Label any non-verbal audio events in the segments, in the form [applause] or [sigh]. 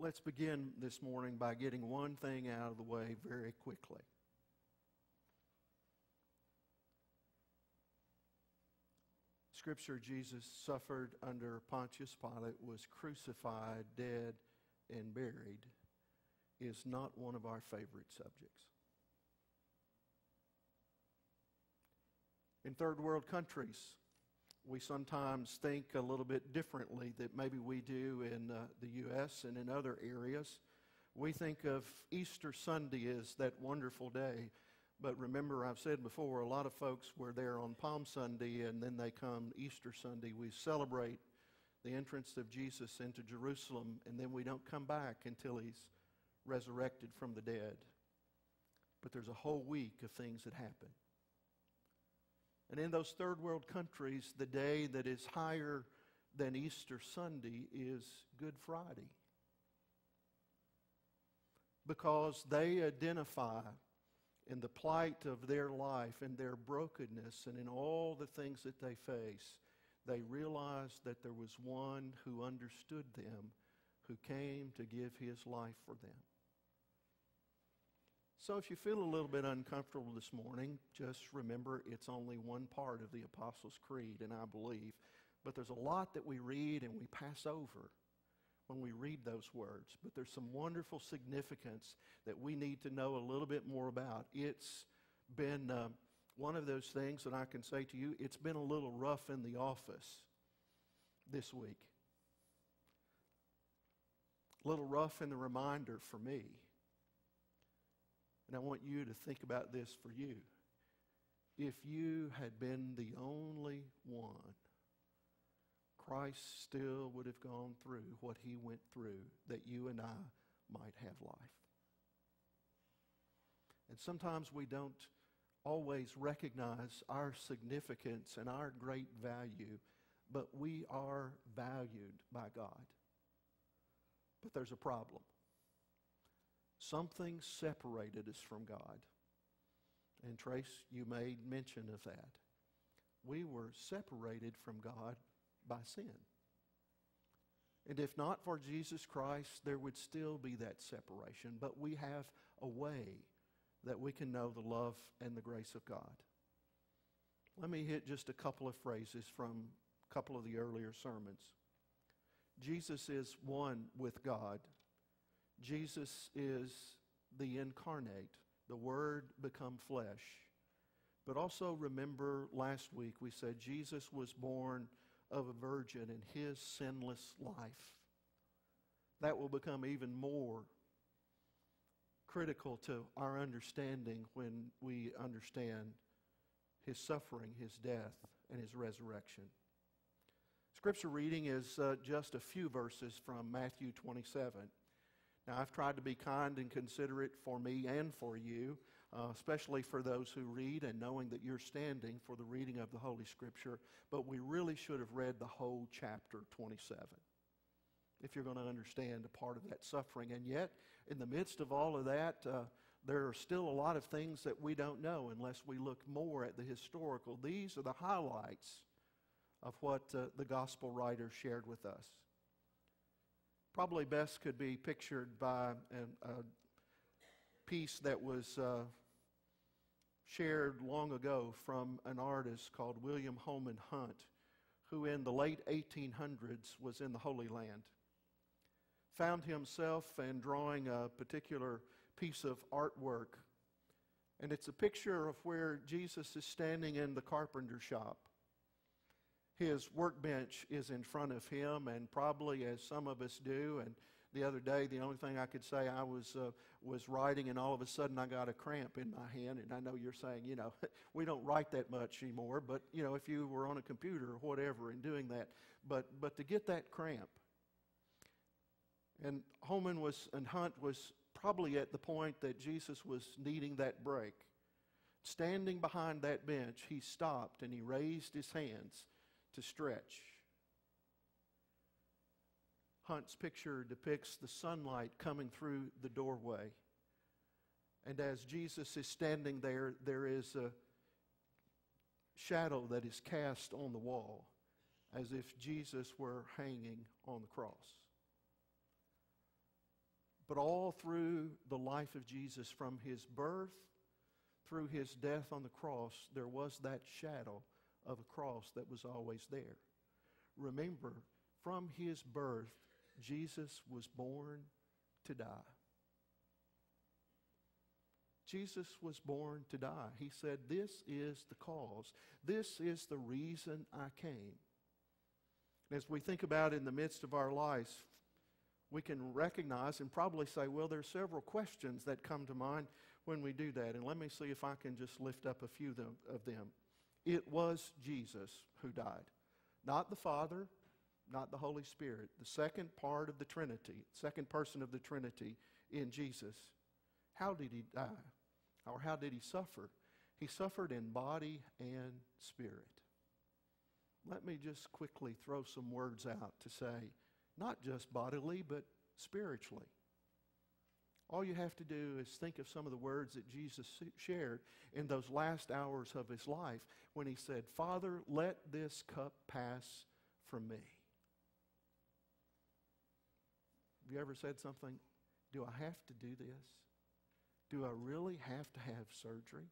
let's begin this morning by getting one thing out of the way very quickly. Scripture Jesus suffered under Pontius Pilate, was crucified, dead, and buried, is not one of our favorite subjects. In third world countries, we sometimes think a little bit differently that maybe we do in uh, the U.S. and in other areas. We think of Easter Sunday as that wonderful day. But remember, I've said before, a lot of folks were there on Palm Sunday and then they come Easter Sunday. We celebrate the entrance of Jesus into Jerusalem and then we don't come back until he's resurrected from the dead. But there's a whole week of things that happen. And in those third world countries, the day that is higher than Easter Sunday is Good Friday. Because they identify in the plight of their life and their brokenness and in all the things that they face, they realize that there was one who understood them, who came to give his life for them. So if you feel a little bit uncomfortable this morning, just remember it's only one part of the Apostles' Creed, and I believe. But there's a lot that we read and we pass over when we read those words. But there's some wonderful significance that we need to know a little bit more about. It's been uh, one of those things that I can say to you, it's been a little rough in the office this week. A little rough in the reminder for me and I want you to think about this for you. If you had been the only one, Christ still would have gone through what he went through that you and I might have life. And sometimes we don't always recognize our significance and our great value, but we are valued by God. But there's a problem. Something separated us from God. And Trace, you made mention of that. We were separated from God by sin. And if not for Jesus Christ, there would still be that separation. But we have a way that we can know the love and the grace of God. Let me hit just a couple of phrases from a couple of the earlier sermons. Jesus is one with God. Jesus is the incarnate, the Word become flesh. But also remember last week we said Jesus was born of a virgin in his sinless life. That will become even more critical to our understanding when we understand his suffering, his death, and his resurrection. Scripture reading is uh, just a few verses from Matthew 27. Now, I've tried to be kind and considerate for me and for you, uh, especially for those who read and knowing that you're standing for the reading of the Holy Scripture, but we really should have read the whole chapter 27 if you're going to understand a part of that suffering. And yet, in the midst of all of that, uh, there are still a lot of things that we don't know unless we look more at the historical. These are the highlights of what uh, the gospel writer shared with us probably best could be pictured by a, a piece that was uh, shared long ago from an artist called William Holman Hunt, who in the late 1800s was in the Holy Land. Found himself and drawing a particular piece of artwork. And it's a picture of where Jesus is standing in the carpenter shop. His workbench is in front of him, and probably as some of us do. And the other day, the only thing I could say, I was, uh, was writing, and all of a sudden I got a cramp in my hand. And I know you're saying, you know, [laughs] we don't write that much anymore, but, you know, if you were on a computer or whatever and doing that. But, but to get that cramp, and Holman was, and Hunt was probably at the point that Jesus was needing that break. Standing behind that bench, he stopped and he raised his hands to stretch. Hunt's picture depicts the sunlight coming through the doorway. And as Jesus is standing there, there is a shadow that is cast on the wall as if Jesus were hanging on the cross. But all through the life of Jesus, from his birth through his death on the cross, there was that shadow of a cross that was always there. Remember, from his birth, Jesus was born to die. Jesus was born to die. He said, This is the cause. This is the reason I came. As we think about in the midst of our lives, we can recognize and probably say, well, there are several questions that come to mind when we do that. And let me see if I can just lift up a few of them. It was Jesus who died, not the Father, not the Holy Spirit. The second part of the Trinity, second person of the Trinity in Jesus. How did he die? Or how did he suffer? He suffered in body and spirit. Let me just quickly throw some words out to say, not just bodily, but spiritually. All you have to do is think of some of the words that Jesus shared in those last hours of his life when he said, Father, let this cup pass from me. Have you ever said something? Do I have to do this? Do I really have to have surgery?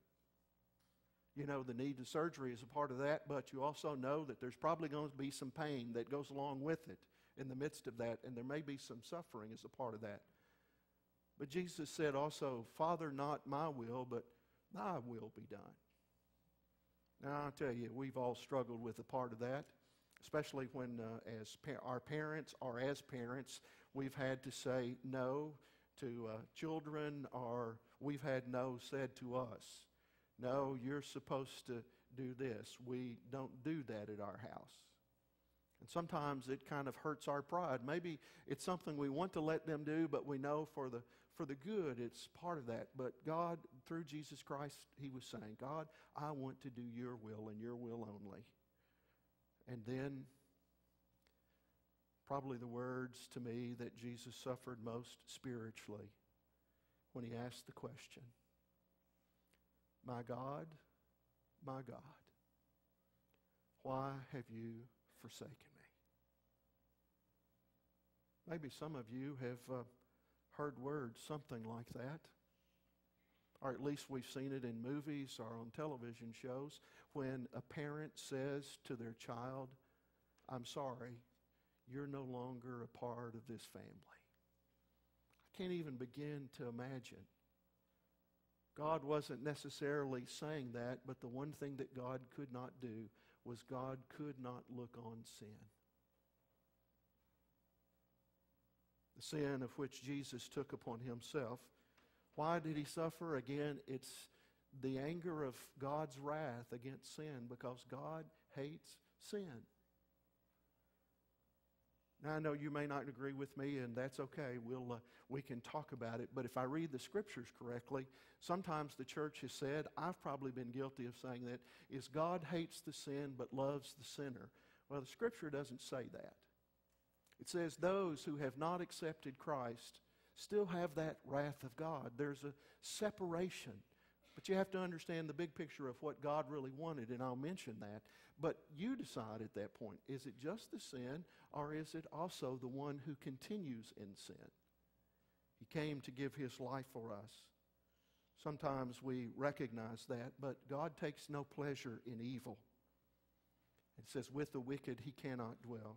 You know, the need of surgery is a part of that, but you also know that there's probably going to be some pain that goes along with it in the midst of that, and there may be some suffering as a part of that. But Jesus said also, Father, not my will, but thy will be done. Now, I'll tell you, we've all struggled with a part of that, especially when, uh, as our parents or as parents, we've had to say no to uh, children, or we've had no said to us. No, you're supposed to do this. We don't do that at our house. And sometimes it kind of hurts our pride. Maybe it's something we want to let them do, but we know for the, for the good it's part of that. But God, through Jesus Christ, He was saying, God, I want to do your will and your will only. And then, probably the words to me that Jesus suffered most spiritually when He asked the question My God, my God, why have you forsaken me. Maybe some of you have uh, heard words something like that. Or at least we've seen it in movies or on television shows when a parent says to their child, I'm sorry, you're no longer a part of this family. I can't even begin to imagine. God wasn't necessarily saying that, but the one thing that God could not do was God could not look on sin. The sin of which Jesus took upon himself. Why did he suffer? Again, it's the anger of God's wrath against sin because God hates sin. Now, I know you may not agree with me, and that's okay. We'll, uh, we can talk about it. But if I read the scriptures correctly, sometimes the church has said, I've probably been guilty of saying that, is God hates the sin but loves the sinner. Well, the scripture doesn't say that. It says those who have not accepted Christ still have that wrath of God. There's a separation. But you have to understand the big picture of what God really wanted, and I'll mention that. But you decide at that point is it just the sin, or is it also the one who continues in sin? He came to give his life for us. Sometimes we recognize that, but God takes no pleasure in evil. It says, with the wicked he cannot dwell.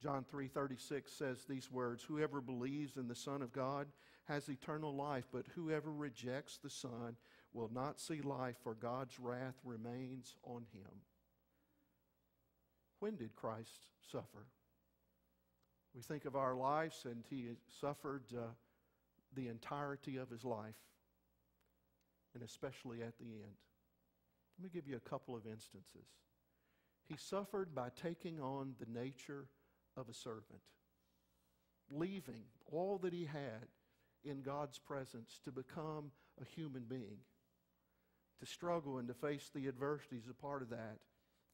John 3:36 says these words, whoever believes in the Son of God has eternal life, but whoever rejects the Son will not see life, for God's wrath remains on him. When did Christ suffer? We think of our lives, and he suffered uh, the entirety of his life, and especially at the end. Let me give you a couple of instances. He suffered by taking on the nature of a servant, leaving all that he had in God's presence to become a human being, to struggle and to face the adversities a part of that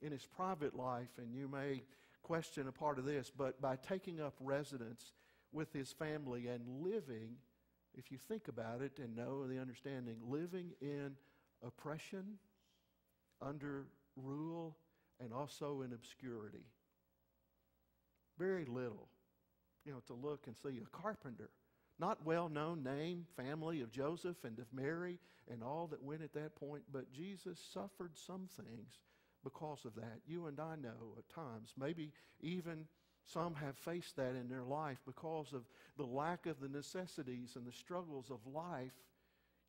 in his private life, and you may question a part of this, but by taking up residence with his family and living, if you think about it and know the understanding, living in oppression, under rule, and also in obscurity. Very little. You know, to look and see a carpenter Not well known name, family of Joseph and of Mary and all that went at that point, but Jesus suffered some things because of that. You and I know at times, maybe even some have faced that in their life because of the lack of the necessities and the struggles of life.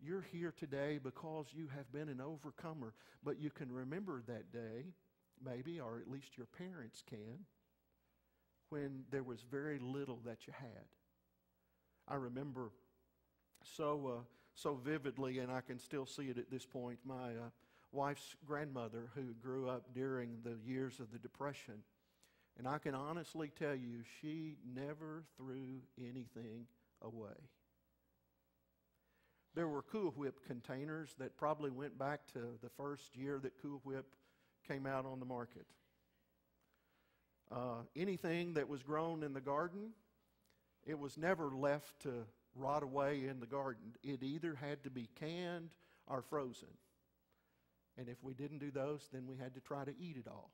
You're here today because you have been an overcomer, but you can remember that day, maybe, or at least your parents can, when there was very little that you had. I remember so, uh, so vividly, and I can still see it at this point, my uh, wife's grandmother who grew up during the years of the Depression. And I can honestly tell you, she never threw anything away. There were Cool Whip containers that probably went back to the first year that Cool Whip came out on the market. Uh, anything that was grown in the garden, it was never left to rot away in the garden. It either had to be canned or frozen. And if we didn't do those, then we had to try to eat it all.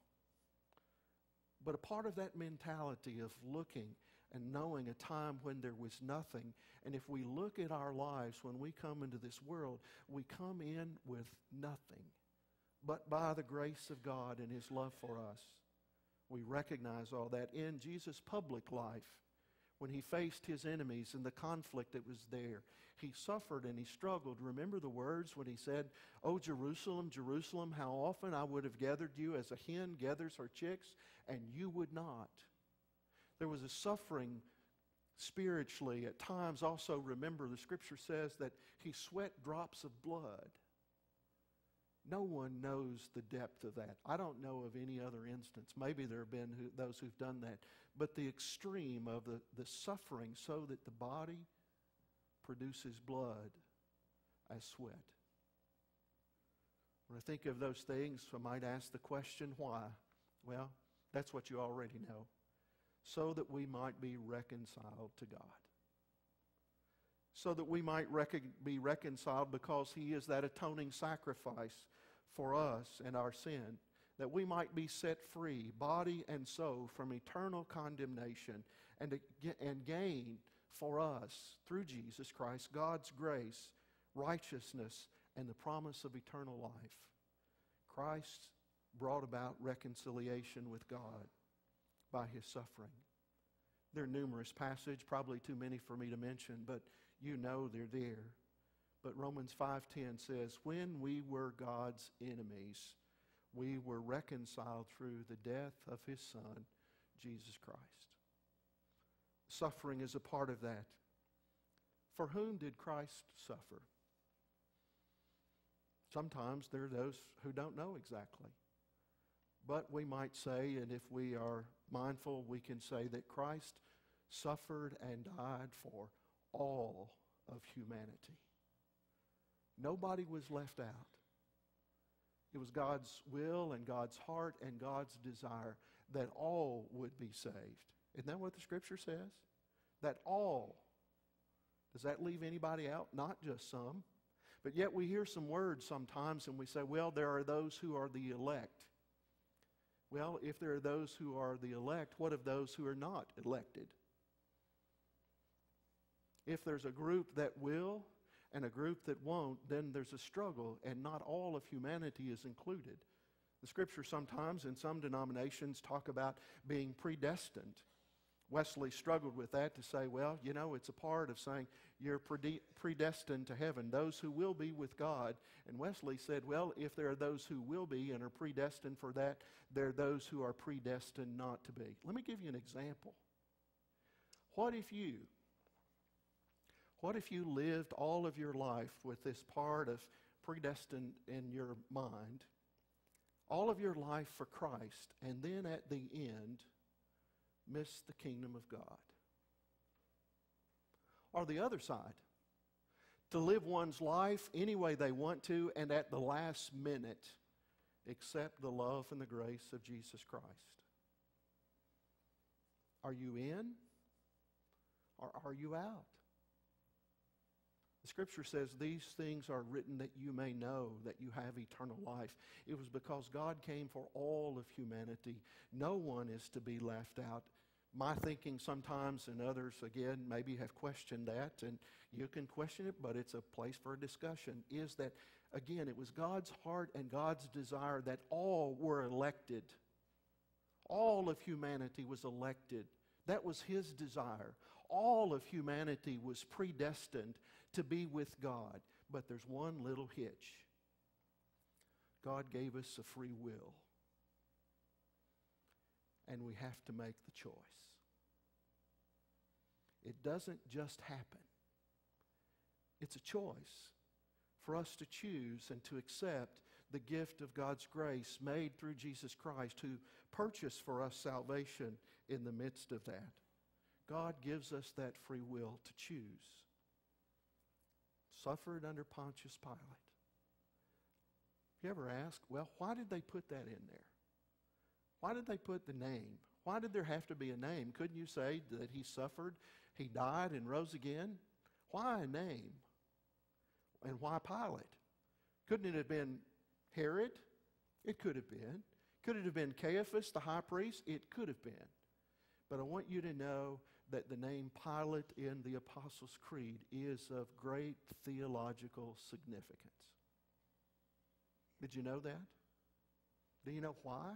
But a part of that mentality of looking and knowing a time when there was nothing, and if we look at our lives when we come into this world, we come in with nothing. But by the grace of God and His love for us, we recognize all that in Jesus' public life when he faced his enemies and the conflict that was there. He suffered and he struggled. Remember the words when he said, Oh, Jerusalem, Jerusalem, how often I would have gathered you as a hen gathers her chicks, and you would not. There was a suffering spiritually. At times, also remember the scripture says that he sweat drops of blood. No one knows the depth of that. I don't know of any other instance. Maybe there have been who, those who've done that. But the extreme of the, the suffering so that the body produces blood as sweat. When I think of those things, I might ask the question, why? Well, that's what you already know. So that we might be reconciled to God so that we might be reconciled because he is that atoning sacrifice for us and our sin, that we might be set free, body and soul, from eternal condemnation and, and gain for us, through Jesus Christ, God's grace, righteousness, and the promise of eternal life. Christ brought about reconciliation with God by his suffering. There are numerous passages, probably too many for me to mention, but you know they're there. But Romans 5:10 says, "When we were God's enemies, we were reconciled through the death of his son, Jesus Christ." Suffering is a part of that. For whom did Christ suffer? Sometimes there are those who don't know exactly. But we might say, and if we are mindful, we can say that Christ suffered and died for all of humanity. Nobody was left out. It was God's will and God's heart and God's desire that all would be saved. Isn't that what the scripture says? That all. Does that leave anybody out? Not just some. But yet we hear some words sometimes and we say, well, there are those who are the elect. Well, if there are those who are the elect, what of those who are not elected? If there's a group that will and a group that won't, then there's a struggle, and not all of humanity is included. The scripture sometimes in some denominations talk about being predestined. Wesley struggled with that to say, well, you know, it's a part of saying you're predestined to heaven, those who will be with God. And Wesley said, well, if there are those who will be and are predestined for that, there are those who are predestined not to be. Let me give you an example. What if you what if you lived all of your life with this part of predestined in your mind, all of your life for Christ, and then at the end, miss the kingdom of God? Or the other side, to live one's life any way they want to, and at the last minute, accept the love and the grace of Jesus Christ. Are you in or are you out? The scripture says these things are written that you may know that you have eternal life. It was because God came for all of humanity. No one is to be left out my thinking sometimes, and others again maybe have questioned that, and you can question it, but it's a place for a discussion, is that again, it was God's heart and God's desire that all were elected. All of humanity was elected. That was His desire. All of humanity was predestined to be with God. But there's one little hitch God gave us a free will and we have to make the choice. It doesn't just happen, it's a choice for us to choose and to accept the gift of God's grace made through Jesus Christ, who purchased for us salvation in the midst of that. God gives us that free will to choose. Suffered under Pontius Pilate. You ever ask, well, why did they put that in there? Why did they put the name? Why did there have to be a name? Couldn't you say that he suffered, he died, and rose again? Why a name? And why Pilate? Couldn't it have been Herod? It could have been. Could it have been Caiaphas, the high priest? It could have been. But I want you to know that the name Pilate in the Apostles' Creed is of great theological significance. Did you know that? Do you know why?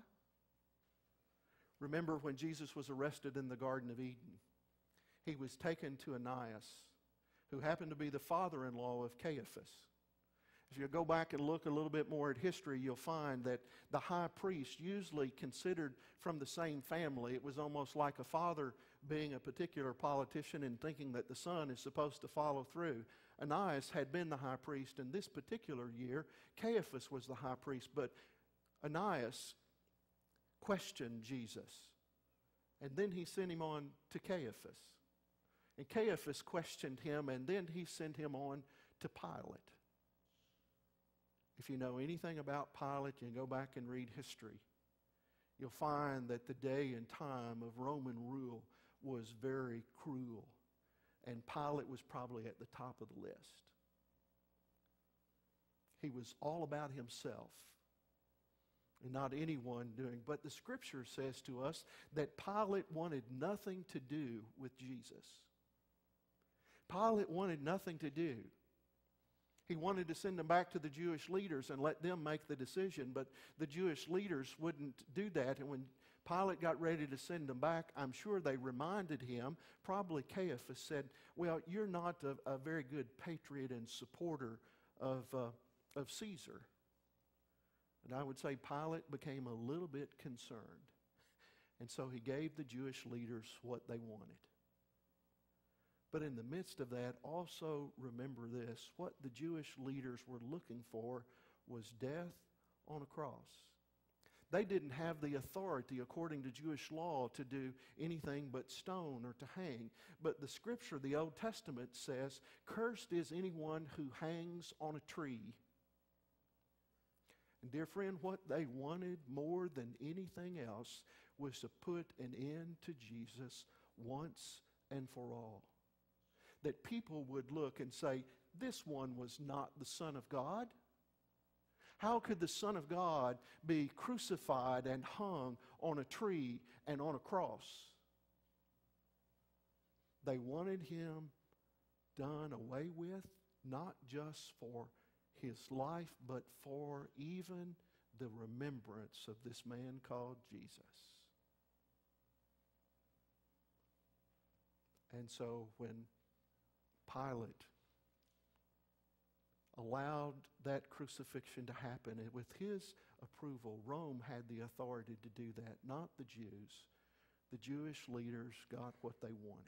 Remember when Jesus was arrested in the Garden of Eden? He was taken to Ananias, who happened to be the father in law of Caiaphas. If you go back and look a little bit more at history, you'll find that the high priest, usually considered from the same family, it was almost like a father being a particular politician and thinking that the son is supposed to follow through. Ananias had been the high priest, in this particular year, Caiaphas was the high priest, but Ananias questioned Jesus. And then he sent him on to Caiaphas. And Caiaphas questioned him, and then he sent him on to Pilate. If you know anything about Pilate, you go back and read history. You'll find that the day and time of Roman rule was very cruel, and Pilate was probably at the top of the list. He was all about himself and not anyone doing. But the scripture says to us that Pilate wanted nothing to do with Jesus. Pilate wanted nothing to do. He wanted to send him back to the Jewish leaders and let them make the decision, but the Jewish leaders wouldn't do that. And when Pilate got ready to send them back, I'm sure they reminded him, probably Caiaphas said, Well, you're not a, a very good patriot and supporter of, uh, of Caesar. And I would say Pilate became a little bit concerned. And so he gave the Jewish leaders what they wanted. But in the midst of that, also remember this what the Jewish leaders were looking for was death on a cross. They didn't have the authority, according to Jewish law, to do anything but stone or to hang. But the scripture, the Old Testament says, Cursed is anyone who hangs on a tree. And, dear friend, what they wanted more than anything else was to put an end to Jesus once and for all. That people would look and say, This one was not the Son of God. How could the Son of God be crucified and hung on a tree and on a cross? They wanted him done away with, not just for his life, but for even the remembrance of this man called Jesus. And so when Pilate allowed that crucifixion to happen, and with his approval, Rome had the authority to do that, not the Jews. The Jewish leaders got what they wanted.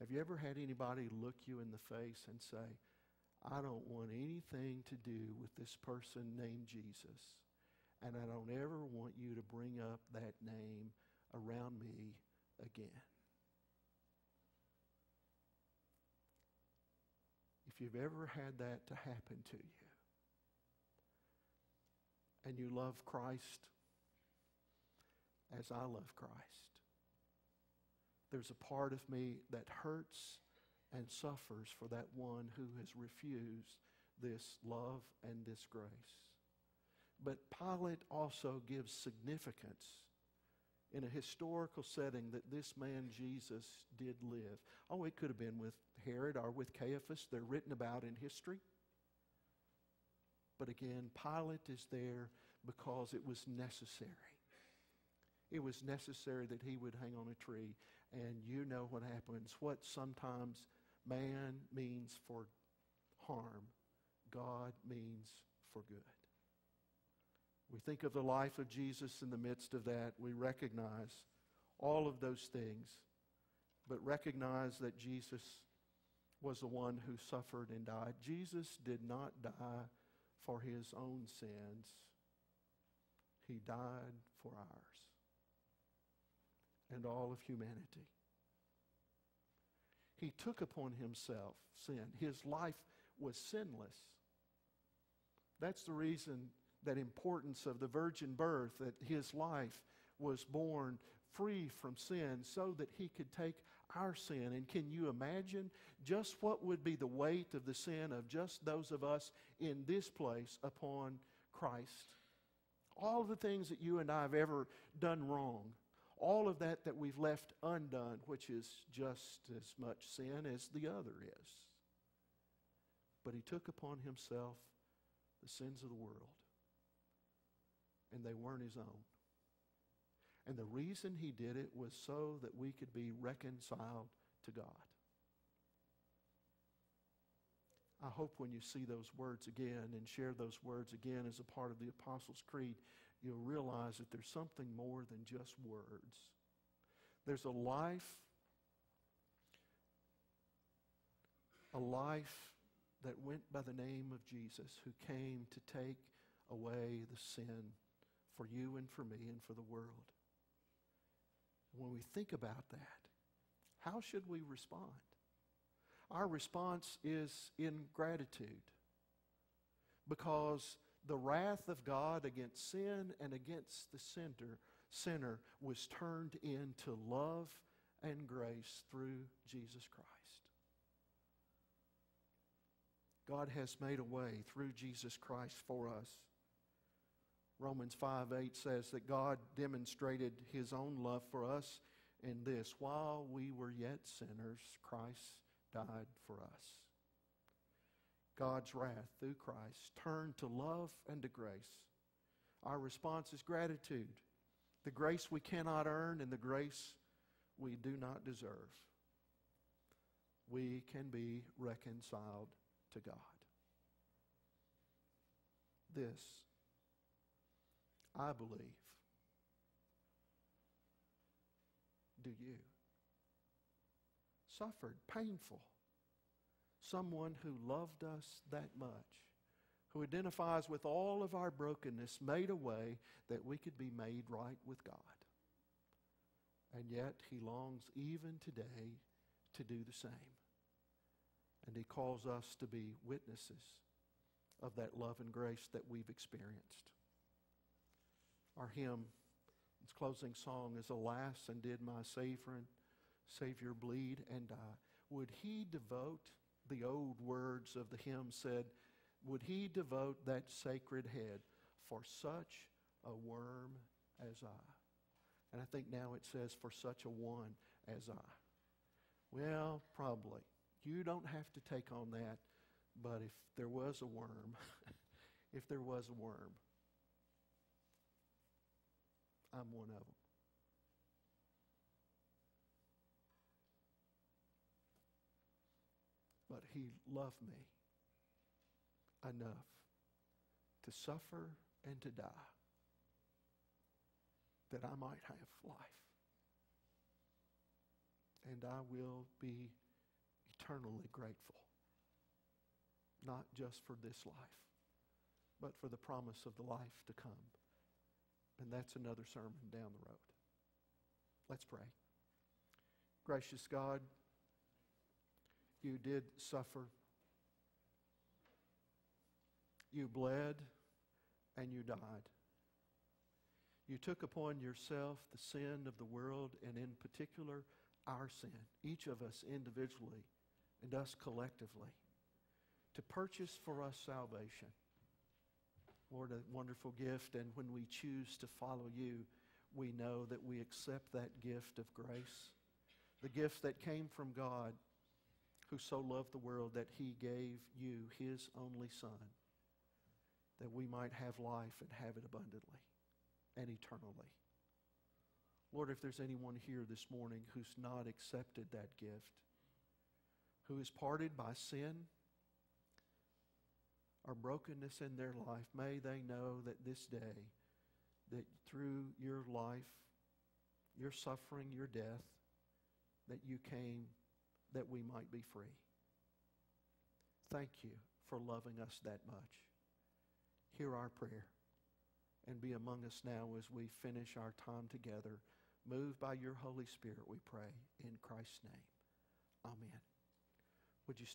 Have you ever had anybody look you in the face and say, I don't want anything to do with this person named Jesus. And I don't ever want you to bring up that name around me again. If you've ever had that to happen to you, and you love Christ as I love Christ, there's a part of me that hurts and suffers for that one who has refused this love and this grace. But Pilate also gives significance in a historical setting that this man Jesus did live. Oh, it could have been with Herod or with Caiaphas. They're written about in history. But again, Pilate is there because it was necessary. It was necessary that he would hang on a tree. And you know what happens. What sometimes man means for harm, God means for good. We think of the life of Jesus in the midst of that. We recognize all of those things, but recognize that Jesus was the one who suffered and died. Jesus did not die for his own sins, he died for ours and all of humanity. He took upon himself sin. His life was sinless. That's the reason that importance of the virgin birth, that his life was born free from sin so that he could take our sin. And can you imagine just what would be the weight of the sin of just those of us in this place upon Christ? All of the things that you and I have ever done wrong, all of that that we've left undone, which is just as much sin as the other is. But he took upon himself the sins of the world and they weren't his own. And the reason he did it was so that we could be reconciled to God. I hope when you see those words again and share those words again as a part of the Apostles' Creed, you'll realize that there's something more than just words. There's a life, a life that went by the name of Jesus who came to take away the sin for you and for me and for the world. When we think about that, how should we respond? Our response is in gratitude because the wrath of God against sin and against the sinner, sinner was turned into love and grace through Jesus Christ. God has made a way through Jesus Christ for us Romans 5 8 says that God demonstrated his own love for us in this while we were yet sinners, Christ died for us. God's wrath through Christ turned to love and to grace. Our response is gratitude. The grace we cannot earn and the grace we do not deserve. We can be reconciled to God. This I believe. Do you? Suffered, painful. Someone who loved us that much, who identifies with all of our brokenness, made a way that we could be made right with God. And yet, He longs even today to do the same. And He calls us to be witnesses of that love and grace that we've experienced. Our hymn, its closing song is Alas, and did my Savior, Savior bleed and die? Would he devote, the old words of the hymn said, would he devote that sacred head for such a worm as I? And I think now it says, for such a one as I. Well, probably. You don't have to take on that, but if there was a worm, [laughs] if there was a worm, I'm one of them. But he loved me enough to suffer and to die that I might have life. And I will be eternally grateful, not just for this life, but for the promise of the life to come. And that's another sermon down the road. Let's pray. Gracious God, you did suffer. You bled and you died. You took upon yourself the sin of the world and, in particular, our sin, each of us individually and us collectively, to purchase for us salvation. Lord, a wonderful gift. And when we choose to follow you, we know that we accept that gift of grace, the gift that came from God, who so loved the world that he gave you his only Son, that we might have life and have it abundantly and eternally. Lord, if there's anyone here this morning who's not accepted that gift, who is parted by sin or brokenness in their life, may they know that this day, that through your life, your suffering, your death, that you came that we might be free. Thank you for loving us that much. Hear our prayer and be among us now as we finish our time together. Moved by your Holy Spirit, we pray in Christ's name. Amen. Would you